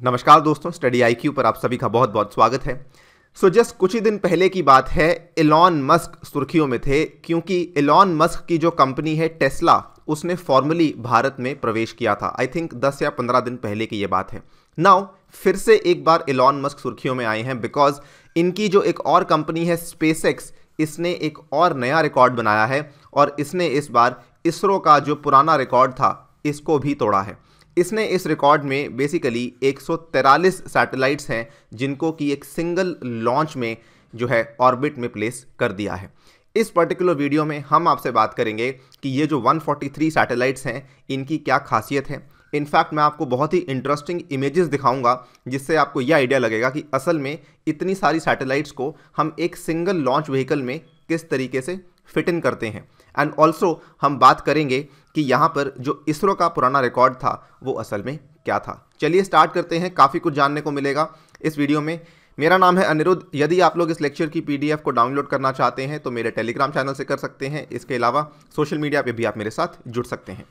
नमस्कार दोस्तों study IQ पर आप सभी का बहुत बहुत स्वागत है। सो so जस्ट कुछ ही दिन पहले की बात है एलॉन मस्क सुर्खियों में थे, क्योंकि एलॉन मस्क की जो कंपनी है टेस्ला उसने फॉर्मली भारत में प्रवेश किया था। आई थिंक 10 या 15 दिन पहले की ये बात है। नाउ फिर से एक बार एलॉन मस्क सुर्खियों में आए हैं बिकॉज़ इनकी जो एक और कंपनी है स्पेस इसने एक और नया रिकॉर्ड बनाया है, और इसने इस बार इसरो का जो पुराना रिकॉर्ड था, इसको भी तोड़ा है। इसने इस रिकॉर्ड में बेसिकली एक सैटेलाइट्स हैं, जिनको कि एक सिंगल लॉन्च में जो है ऑर्बिट में प्लेस कर दिया है। इस पर्टिकुलर वीडियो में हम आपसे बात करेंगे कि ये जो 143 सैटेलाइट्स हैं, इनकी क्या खासियत है। इनफैक्ट मैं आपको बहुत ही इंटरेस्टिंग इमेजेस दिखाऊँगा, जिससे आपको यह आइडिया लगेगा कि असल में इतनी सारी सैटेलाइट्स को हम एक सिंगल लॉन्च व्हीकल में किस तरीके से फिट इन करते हैं। एंड ऑल्सो हम बात करेंगे कि यहाँ पर जो इसरो का पुराना रिकॉर्ड था, वो असल में क्या था? चलिए स्टार्ट करते हैं। काफ़ी कुछ जानने को मिलेगा इस वीडियो में। मेरा नाम है अनिरुद्ध। यदि आप लोग इस लेक्चर की पीडीएफ को डाउनलोड करना चाहते हैं तो मेरे टेलीग्राम चैनल से कर सकते हैं। इसके अलावा सोशल मीडिया पर भी आप मेरे साथ जुड़ सकते हैं।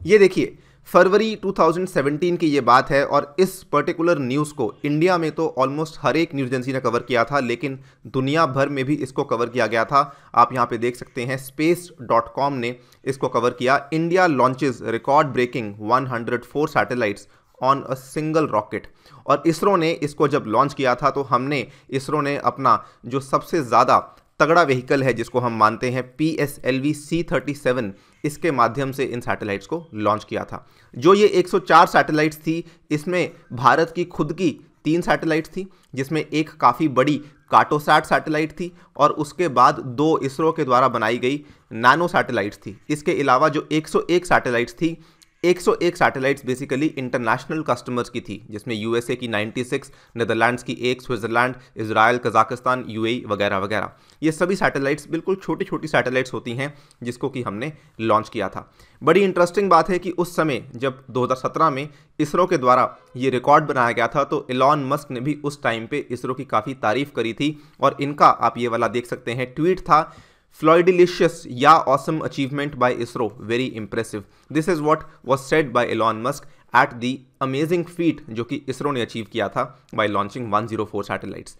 ये देखिए फरवरी 2017 की ये बात है और इस पर्टिकुलर न्यूज़ को इंडिया में तो ऑलमोस्ट हर एक न्यूज़ एजेंसी ने कवर किया था, लेकिन दुनिया भर में भी इसको कवर किया गया था। आप यहाँ पे देख सकते हैं स्पेस डॉट कॉम ने इसको कवर किया। India launches record breaking 104 satellites on a single rocket और इसरो ने इसको जब लॉन्च किया था तो हमने, इसरो ने अपना जो सबसे ज़्यादा तगड़ा व्हीकल है, जिसको हम मानते हैं P S L V C thirty seven इसके माध्यम से इन सैटेलाइट्स को लॉन्च किया था। जो ये 104 सैटेलाइट्स थी, इसमें भारत की खुद की तीन सैटेलाइट्स थी, जिसमें एक काफ़ी बड़ी काटोसैट सैटेलाइट थी और उसके बाद दो इसरो के द्वारा बनाई गई नैनो सैटेलाइट्स थी। इसके अलावा जो 101 सैटेलाइट्स थी 101 सैटेलाइट्स बेसिकली इंटरनेशनल कस्टमर्स की थी जिसमें यूएसए की 96, नेदरलैंड्स की एक स्विट्ज़रलैंड इसराइल कजाकिस्तान यूएई वगैरह वगैरह। ये सभी सैटेलाइट्स बिल्कुल छोटी छोटी सैटेलाइट्स होती हैं जिसको कि हमने लॉन्च किया था। बड़ी इंटरेस्टिंग बात है कि उस समय जब 2017 में इसरो के द्वारा ये रिकॉर्ड बनाया गया था तो एलॉन मस्क ने भी उस टाइम पे इसरो की काफ़ी तारीफ़ करी थी और इनका आप ये वाला देख सकते हैं। ट्वीट था फ्लॉइडिलिशियस या awesome achievement by ISRO very impressive this is what was said by Elon Musk at the amazing feat जो कि इसरो ने अचीव किया था by launching 104 zero four satellites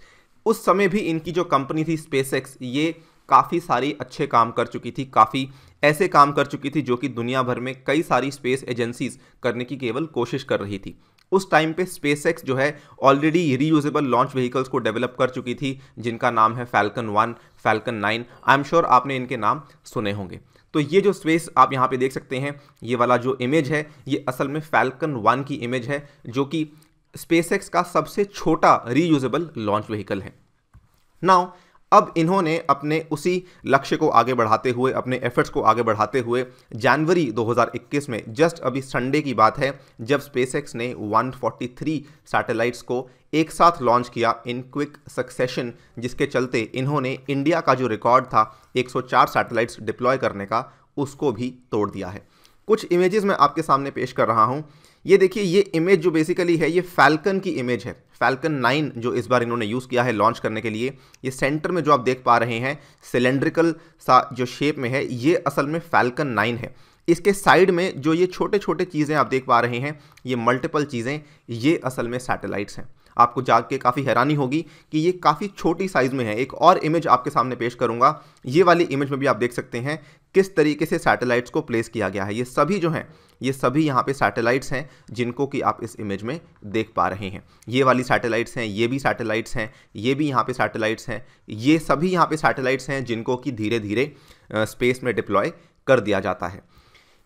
उस समय भी इनकी जो कंपनी थी स्पेस ये काफ़ी सारी अच्छे काम कर चुकी थी, काफ़ी ऐसे काम कर चुकी थी जो कि दुनिया भर में कई सारी स्पेस एजेंसीज करने की केवल कोशिश कर रही थी। उस टाइम पे स्पेस जो है ऑलरेडी रीयूजेबल लॉन्च व्हीकल्स को डेवलप कर चुकी थी, जिनका नाम है Falcon one Falcon nine I'm sure आपने इनके नाम सुने होंगे। तो ये जो स्पेस आप यहाँ पे देख सकते हैं, ये वाला जो इमेज है, ये असल में फैल्कन वन की इमेज है, जो कि स्पेस का सबसे छोटा रीयूजेबल लॉन्च व्हीकल है। नाउ अब इन्होंने अपने उसी लक्ष्य को आगे बढ़ाते हुए, अपने एफर्ट्स को आगे बढ़ाते हुए, जनवरी 2021 में जस्ट अभी संडे की बात है, जब स्पेसएक्स ने 143 सैटेलाइट्स को एक साथ लॉन्च किया इन क्विक सक्सेशन जिसके चलते इन्होंने इंडिया का जो रिकॉर्ड था 104 सैटेलाइट्स डिप्लॉय करने का, उसको भी तोड़ दिया है। कुछ इमेजेस मैं आपके सामने पेश कर रहा हूँ। ये देखिए, ये इमेज जो बेसिकली है, ये फैल्कन की इमेज है। फैल्कन नाइन जो इस बार इन्होंने यूज़ किया है लॉन्च करने के लिए, ये सेंटर में जो आप देख पा रहे हैं सिलेंड्रिकल सा जो शेप में है, ये असल में फैल्कन नाइन है। इसके साइड में जो ये छोटे छोटे चीज़ें आप देख पा रहे हैं, ये मल्टीपल चीज़ें, ये असल में सैटेलाइट्स हैं। आपको जाग के काफ़ी हैरानी होगी कि ये काफ़ी छोटी साइज़ में है। एक और इमेज आपके सामने पेश करूँगा। ये वाली इमेज में भी आप देख सकते हैं किस तरीके से सैटेलाइट्स को प्लेस किया गया है? ये सभी जो हैं, ये सभी यहाँ पे सैटेलाइट्स हैं जिनको कि आप इस इमेज में देख पा रहे हैं। ये वाली सैटेलाइट्स हैं, ये भी सैटेलाइट्स हैं, ये भी यहाँ पे सैटेलाइट्स हैं, ये सभी यहाँ पे सैटेलाइट्स हैं जिनको कि धीरे धीरे स्पेस में डिप्लॉय कर दिया जाता है।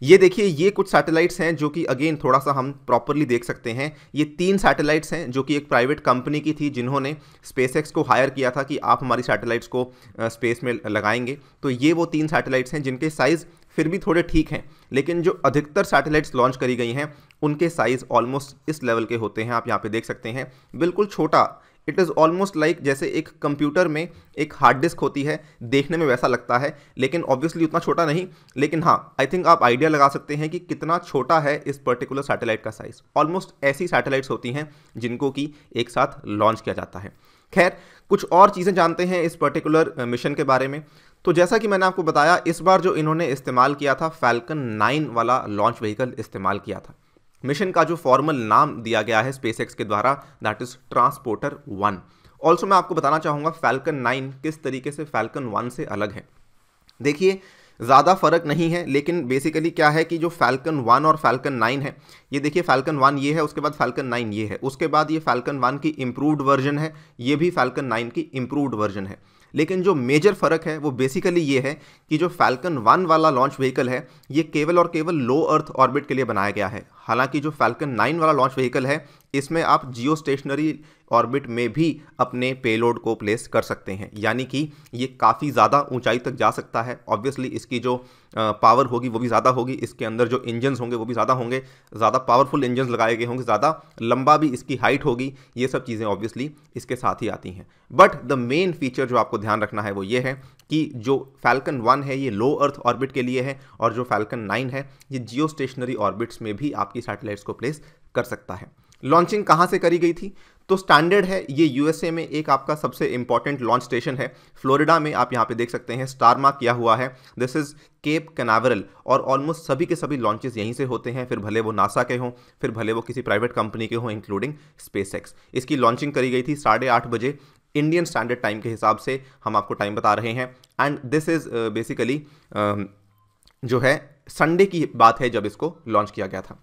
ये देखिए, ये कुछ सैटेलाइट्स हैं जो कि अगेन थोड़ा सा हम प्रॉपरली देख सकते हैं। ये तीन सैटेलाइट्स हैं जो कि एक प्राइवेट कंपनी की थी जिन्होंने स्पेसएक्स को हायर किया था कि आप हमारी सैटेलाइट्स को स्पेस में लगाएँगे। तो ये वो तीन सैटेलाइट्स हैं जिनके साइज़ फिर भी थोड़े ठीक हैं, लेकिन जो अधिकतर सैटेलाइट्स लॉन्च करी गई हैं, उनके साइज़ ऑलमोस्ट इस लेवल के होते हैं, आप यहाँ पे देख सकते हैं। बिल्कुल छोटा इट इज़ ऑलमोस्ट लाइक जैसे एक कंप्यूटर में एक हार्ड डिस्क होती है, देखने में वैसा लगता है, लेकिन ऑब्वियसली उतना छोटा नहीं। लेकिन हाँ आई थिंक आप आइडिया लगा सकते हैं कि कितना छोटा है इस पर्टिकुलर सैटेलाइट का साइज़ ऑलमोस्ट ऐसी सैटेलाइट्स होती हैं जिनको कि एक साथ लॉन्च किया जाता है। खैर, कुछ और चीज़ें जानते हैं इस पर्टिकुलर मिशन के बारे में। तो जैसा कि मैंने आपको बताया, इस बार जो इन्होंने इस्तेमाल किया था फैल्कन नाइन वाला लॉन्च व्हीकल इस्तेमाल किया था। मिशन का जो फॉर्मल नाम दिया गया है स्पेस के द्वारा that is transporter one also मैं आपको बताना चाहूँगा फैल्कन नाइन किस तरीके से फैल्कन वन से अलग है। देखिए, ज़्यादा फ़र्क नहीं है, लेकिन बेसिकली क्या है कि जो फैल्कन वन और फैल्कन नाइन है, ये देखिए फैल्कन वन ये है, उसके बाद फैल्कन नाइन ये है, उसके बाद ये फैल्कन वन की इम्प्रूव्ड वर्जन है, ये भी फैल्कन नाइन की इम्प्रूव्ड वर्जन है। लेकिन जो मेजर फ़र्क है, वो बेसिकली ये है कि जो फैल्कन वन वाला लॉन्च व्हीकल है, ये केवल और केवल लो अर्थ ऑर्बिट के लिए बनाया गया है। हालाँकि जो फैल्कन नाइन वाला लॉन्च व्हीकल है, इसमें आप जियो स्टेशनरी ऑर्बिट में भी अपने पेलोड को प्लेस कर सकते हैं। यानी कि ये काफ़ी ज़्यादा ऊंचाई तक जा सकता है। ऑब्वियसली इसकी जो पावर होगी, वो भी ज़्यादा होगी। इसके अंदर जो इंजन्स होंगे, वो भी ज़्यादा होंगे। ज़्यादा पावरफुल इंजन्स लगाए गए होंगे, ज़्यादा लंबा भी इसकी हाइट होगी। ये सब चीज़ें ऑब्वियसली इसके साथ ही आती हैं। बट द मेन फीचर जो आपको ध्यान रखना है, वो ये है कि जो फैल्कन वन है, ये लो अर्थ ऑर्बिट के लिए है और जो फैल्कन नाइन है, ये जियो स्टेशनरी ऑर्बिट्स में भी आपकी सैटेलाइट्स को प्लेस कर सकता है। लॉन्चिंग कहाँ से करी गई थी? तो स्टैंडर्ड है, ये यूएसए में एक आपका सबसे इंपॉर्टेंट लॉन्च स्टेशन है। फ्लोरिडा में आप यहाँ पे देख सकते हैं स्टार मार्क किया हुआ है। दिस इज़ केप कैनावरल और ऑलमोस्ट सभी के सभी लॉन्चेस यहीं से होते हैं। फिर भले वो नासा के हों, फिर भले वो किसी प्राइवेट कंपनी के हों इंक्लूडिंग स्पेस इसकी लॉन्चिंग करी गई थी साढ़े आठ बजे। इंडियन स्टैंडर्ड टाइम के हिसाब से हम आपको टाइम बता रहे हैं। एंड दिस इज़ बेसिकली जो है संडे की बात है जब इसको लॉन्च किया गया था।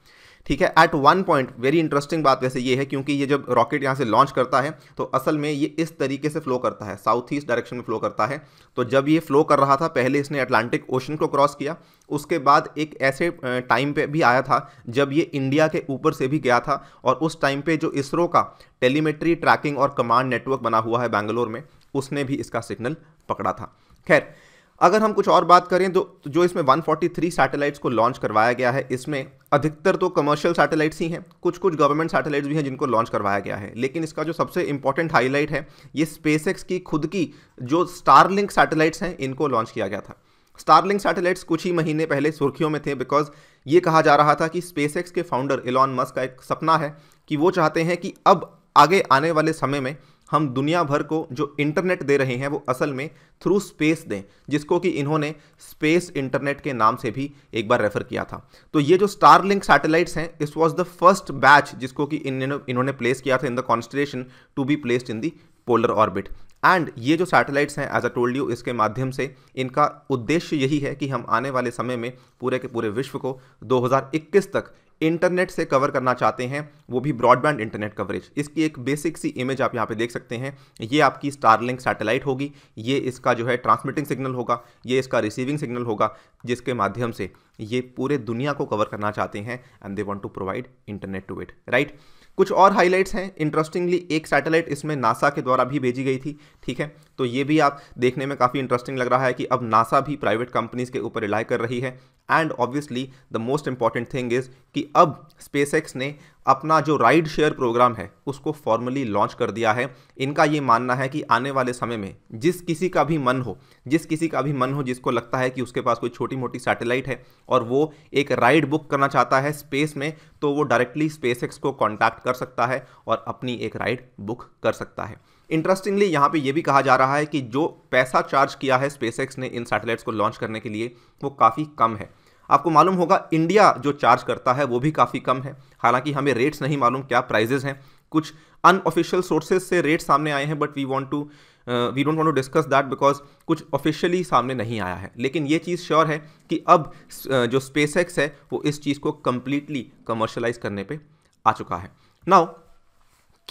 ठीक है at one point very interesting बात वैसे ये है, क्योंकि ये जब रॉकेट यहाँ से लॉन्च करता है तो असल में ये इस तरीके से फ्लो करता है साउथ ईस्ट डायरेक्शन में फ्लो करता है। तो जब ये फ्लो कर रहा था, पहले इसने अटलांटिक ओशन को क्रॉस किया, उसके बाद एक ऐसे टाइम पे भी आया था, जब ये इंडिया के ऊपर से भी गया था, और उस टाइम पे जो इसरो का टेलीमेट्री ट्रैकिंग और कमांड नेटवर्क बना हुआ है बैंगलोर में, उसने भी इसका सिग्नल पकड़ा था। खैर अगर हम कुछ और बात करें तो जो इसमें 143 सैटेलाइट्स को लॉन्च करवाया गया है, इसमें अधिकतर तो कमर्शियल सैटेलाइट्स ही हैं। कुछ कुछ गवर्नमेंट सैटेलाइट्स भी हैं जिनको लॉन्च करवाया गया है। लेकिन इसका जो सबसे इंपॉर्टेंट हाईलाइट है, ये स्पेस की खुद की जो स्टारलिंक सैटेलाइट्स हैं, इनको लॉन्च किया गया था। स्टारलिंक सैटेलाइट्स कुछ ही महीने पहले सुर्खियों में थे बिकॉज़ ये कहा जा रहा था कि स्पेस के फाउंडर इलॉन मस्क का एक सपना है कि वो चाहते हैं कि अब आगे आने वाले समय में हम दुनिया भर को जो इंटरनेट दे रहे हैं वो असल में थ्रू स्पेस दें, जिसको कि इन्होंने स्पेस इंटरनेट के नाम से भी एक बार रेफर किया था। तो ये जो स्टार लिंक सैटेलाइट्स हैं इस वॉज़ द फ़र्स्ट बैच जिसको कि इन्होंने प्लेस किया था in the constellation to be placed in the polar orbit and ये जो सैटेलाइट्स हैं एज अ टोल्ड यू इसके माध्यम से इनका उद्देश्य यही है कि हम आने वाले समय में पूरे के पूरे विश्व को 2021 तक इंटरनेट से कवर करना चाहते हैं, वो भी ब्रॉडबैंड इंटरनेट कवरेज इसकी एक बेसिक सी इमेज आप यहाँ पे देख सकते हैं। ये आपकी स्टारलिंक सैटेलाइट होगी। ये इसका जो है ट्रांसमिटिंग सिग्नल होगा। ये इसका रिसीविंग सिग्नल होगा, जिसके माध्यम से ये पूरे दुनिया को कवर करना चाहते हैं and they want to provide internet to it right कुछ और हाइलाइट्स हैं। इंटरेस्टिंगली एक सैटेलाइट इसमें नासा के द्वारा भी भेजी गई थी, ठीक है? तो ये भी आप देखने में काफ़ी इंटरेस्टिंग लग रहा है कि अब नासा भी प्राइवेट कंपनीज़ के ऊपर रिलाई कर रही है। And obviously the most important thing is कि अब स्पेस ने अपना जो राइड शेयर प्रोग्राम है, उसको फॉर्मली लॉन्च कर दिया है। इनका ये मानना है कि आने वाले समय में जिस किसी का भी मन हो, जिस किसी का भी मन हो, जिसको लगता है कि उसके पास कोई छोटी मोटी सैटेलाइट है और वो एक राइड बुक करना चाहता है स्पेस में तो वो डायरेक्टली स्पेस को कॉन्टैक्ट कर सकता है और अपनी एक राइड बुक कर सकता है। इंटरेस्टिंगली यहाँ पे ये भी कहा जा रहा है कि जो पैसा चार्ज किया है स्पेस ने इन सैटेलाइट्स को लॉन्च करने के लिए, वो काफ़ी कम है। आपको मालूम होगा इंडिया जो चार्ज करता है वो भी काफ़ी कम है। हालाँकि हमें रेट्स नहीं मालूम क्या प्राइजेज हैं। कुछ अनऑफिशियल सोर्सेज से रेट सामने आए हैं but we want to we don't want to discuss that because कुछ ऑफिशियली सामने नहीं आया है। लेकिन ये चीज़ श्योर है कि अब uh, जो स्पेस है वो इस चीज़ को कम्प्लीटली कमर्शलाइज करने पर आ चुका है। नाउ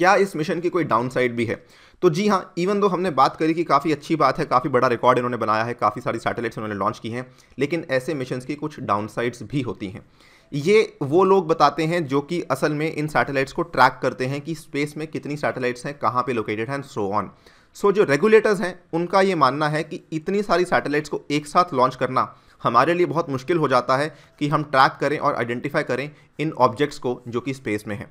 क्या इस मिशन की कोई डाउनसाइड भी है? तो जी हाँ इवन दो हमने बात करी कि काफ़ी अच्छी बात है, काफ़ी बड़ा रिकॉर्ड इन्होंने बनाया है, काफ़ी सारी सैटेलाइट्स इन्होंने लॉन्च की हैं, लेकिन ऐसे मिशन की कुछ डाउन भी होती हैं। ये वो लोग बताते हैं जो कि असल में इन सैटेलाइट्स को ट्रैक करते हैं कि स्पेस में कितनी सैटेलाइट्स हैं, कहाँ पे लोकेटेड हैं सो ऑन सो जो रेगुलेटर्स हैं, उनका ये मानना है कि इतनी सारी सैटेलाइट्स को एक साथ लॉन्च करना हमारे लिए बहुत मुश्किल हो जाता है कि हम ट्रैक करें और आइडेंटिफाई करें इन ऑब्जेक्ट्स को जो कि स्पेस में है।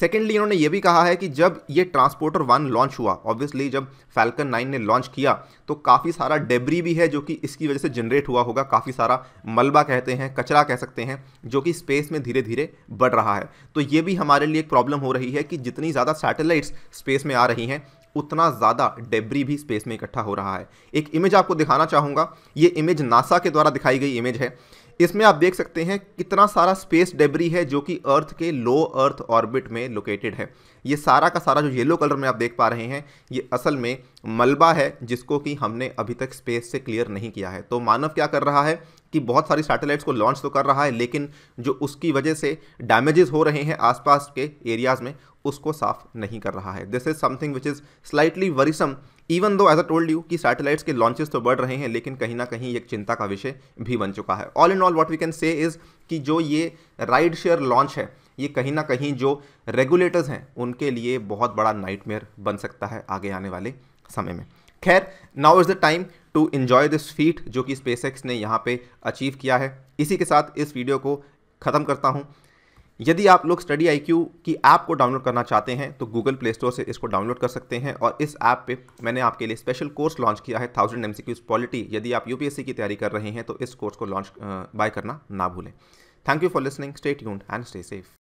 सेकेंडली इन्होंने ये भी कहा है कि जब ये ट्रांसपोर्टर वन लॉन्च हुआ ऑब्वियसली जब फैल्कन नाइन ने लॉन्च किया तो काफ़ी सारा डेबरी भी है जो कि इसकी वजह से जनरेट हुआ होगा। काफ़ी सारा मलबा कहते हैं, कचरा कह सकते हैं, जो कि स्पेस में धीरे धीरे बढ़ रहा है। तो ये भी हमारे लिए एक प्रॉब्लम हो रही है कि जितनी ज़्यादा सैटेलाइट्स स्पेस में आ रही हैं, उतना ज़्यादा डेबरी भी स्पेस में इकट्ठा हो रहा है। एक इमेज आपको दिखाना चाहूँगा। ये इमेज नासा के द्वारा दिखाई गई इमेज है। इसमें आप देख सकते हैं कितना सारा स्पेस डेबरी है जो कि अर्थ के लो अर्थ ऑर्बिट में लोकेटेड है। ये सारा का सारा जो येलो कलर में आप देख पा रहे हैं, ये असल में मलबा है जिसको कि हमने अभी तक स्पेस से क्लियर नहीं किया है। तो मानव क्या कर रहा है? कि बहुत सारी सैटेलाइट्स को लॉन्च तो कर रहा है, लेकिन जो उसकी वजह से डैमेजेस हो रहे हैं आसपास के एरियाज़ में, उसको साफ़ नहीं कर रहा है। This is something which is slightly worrisome even though as I told you कि सैटेलाइट्स के लॉन्चेस तो बढ़ रहे हैं, लेकिन कहीं ना कहीं एक चिंता का विषय भी बन चुका है। All in all what we can say is कि जो ये राइड शेयर लॉन्च है, ये कहीं ना कहीं जो रेगुलेटर्स हैं, उनके लिए बहुत बड़ा नाइटमेयर बन सकता है आगे आने वाले समय में। खैर now is the time to enjoy this feet जो कि स्पेस ने यहाँ पे अचीव किया है। इसी के साथ इस वीडियो को ख़त्म करता हूँ। यदि आप लोग स्टडी आई की ऐप को डाउनलोड करना चाहते हैं तो गूगल प्ले स्टोर से इसको डाउनलोड कर सकते हैं और इस ऐप पे मैंने आपके लिए स्पेशल कोर्स लॉन्च किया है थाउज़ेंड एम पॉलिटी यदि आप यूपीएससी की तैयारी कर रहे हैं तो इस कोर्स को लॉन्च बाय करना ना भूलें। Thank you for listening stay tuned and stay safe